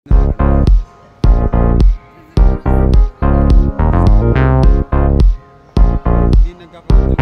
Hindi nagkakaroon